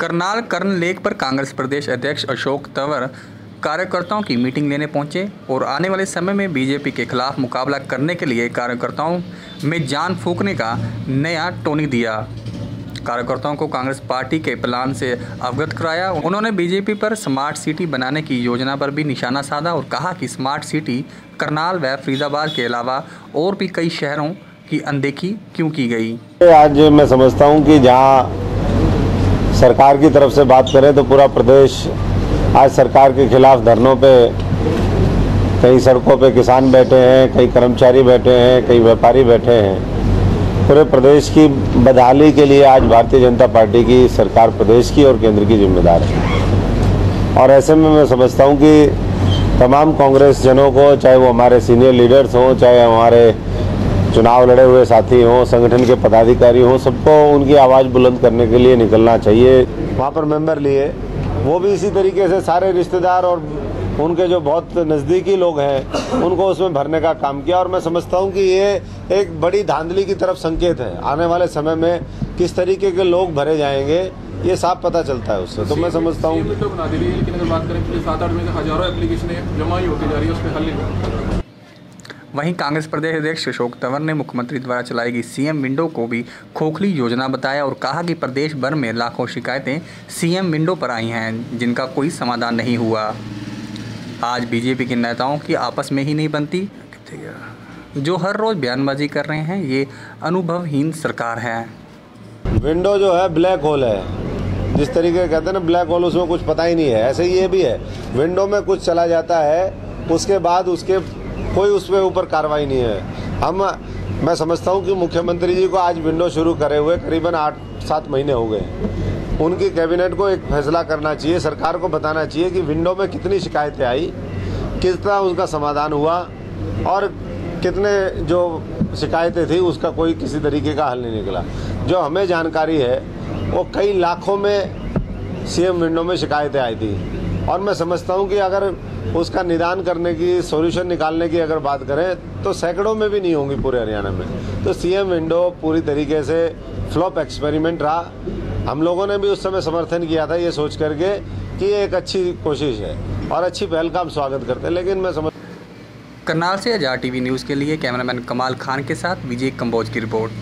करनाल कर्ण lake पर कांग्रेस प्रदेश अध्यक्ष अशोक तंवर कार्यकर्ताओं की मीटिंग लेने पहुँचे और आने वाले समय में बीजेपी के खिलाफ मुकाबला करने के लिए कार्यकर्ताओं में जान फूकने का नया टोनी दिया। कार्यकर्ताओं को कांग्रेस पार्टी के प्लान से अवगत कराया। उन्होंने बीजेपी पर स्मार्ट सिटी बनाने की योजना पर भी निशाना साधा और कहा कि स्मार्ट सिटी करनाल व फरीदाबाद के अलावा और भी कई शहरों की अनदेखी क्यों की गई? आज मैं समझता हूँ कि जहाँ सरकार की तरफ़ से बात करें तो पूरा प्रदेश आज सरकार के खिलाफ धरनों पे कई सड़कों पे किसान बैठे हैं, कई कर्मचारी बैठे हैं, कई व्यापारी बैठे हैं। पूरे प्रदेश की बदहाली के लिए आज भारतीय जनता पार्टी की सरकार प्रदेश की और केंद्र की जिम्मेदार है। और ऐसे में मैं समझता हूँ कि तमाम कांग्रेस जनों को, चाहे वो हमारे सीनियर लीडर्स हों, चाहे हमारे चुनाव लड़े हुए साथी हों, संगठन के पदाधिकारी हों, सबको उनकी आवाज़ बुलंद करने के लिए निकलना चाहिए। वहाँ पर मेंबर लिए। वो भी इसी तरीके से सारे रिश्तेदार और उनके जो बहुत नज़दीकी लोग हैं, उनको उसमें भरने का काम किया। और मैं समझता हूँ कि ये एक बड़ी धांधली की तरफ़ संकेत है। आने वाले समय में किस तरीके के लोग भरे जाएँगे, ये साफ़ पता चलता है उससे। तो मैं समझता हूँ। तो सात आठ से हज़ारों एप्लीकेशन जमा ही होती जा रही है हल वहीं कांग्रेस प्रदेश अध्यक्ष अशोक तंवर ने मुख्यमंत्री द्वारा चलाई गई सीएम विंडो को भी खोखली योजना बताया और कहा कि प्रदेश भर में लाखों शिकायतें सीएम विंडो पर आई हैं, जिनका कोई समाधान नहीं हुआ। आज बीजेपी के नेताओं की आपस में ही नहीं बनती। जो हर रोज़ बयानबाजी कर रहे हैं, ये अनुभवहीन सरकार है। विंडो जो है, ब्लैक होल है। जिस तरीके कहते हैं ना, ब्लैक होल, उसमें कुछ पता ही नहीं है। ऐसे ये भी है। विंडो में कुछ चला जाता है, उसके बाद उसके कोई उसमें ऊपर कार्रवाई नहीं है। हम, मैं समझता हूँ कि मुख्यमंत्री जी को आज विंडो शुरू करे हुए करीबन आठ, सात महीने हो गए। उनकी कैबिनेट को एक फैसला करना चाहिए, सरकार को बताना चाहिए कि विंडो में कितनी शिकायतें आई कितना उसका समाधान हुआ, और कितने जो शिकायतें थी, उसका कोई किसी तरीके का हल नहीं निकला। जो हमें जानकारी है, वो कई लाखों में सीएम विंडो में शिकायतें आई थी। और मैं समझता हूँ कि अगर उसका निदान करने की सॉल्यूशन निकालने की अगर बात करें तो सैकड़ों में भी नहीं होंगी पूरे हरियाणा में। तो सीएम विंडो पूरी तरीके से फ्लॉप एक्सपेरिमेंट रहा। हम लोगों ने भी उस समय समर्थन किया था ये सोच करके कि ये एक अच्छी कोशिश है और अच्छी पहल का हम स्वागत करते हैं। लेकिन मैं समझ करनाल से आज़ाद टीवी न्यूज़ के लिए कैमरामैन कमाल खान के साथ, विजय कम्बोज की रिपोर्ट।